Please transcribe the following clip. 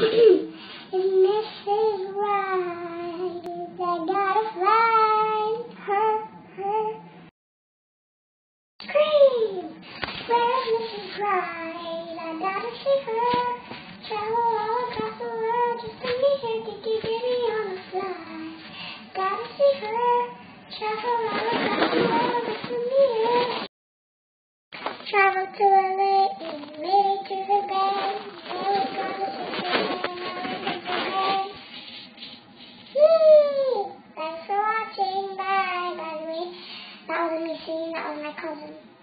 It's Mrs. Right. I gotta find her, her. Scream! Where's Mrs. Right? I gotta see her. Travel all across the world just to meet her. Did you get me on the fly? Gotta see her. Travel all across the world just to meet her. Travel to LA, my cousin.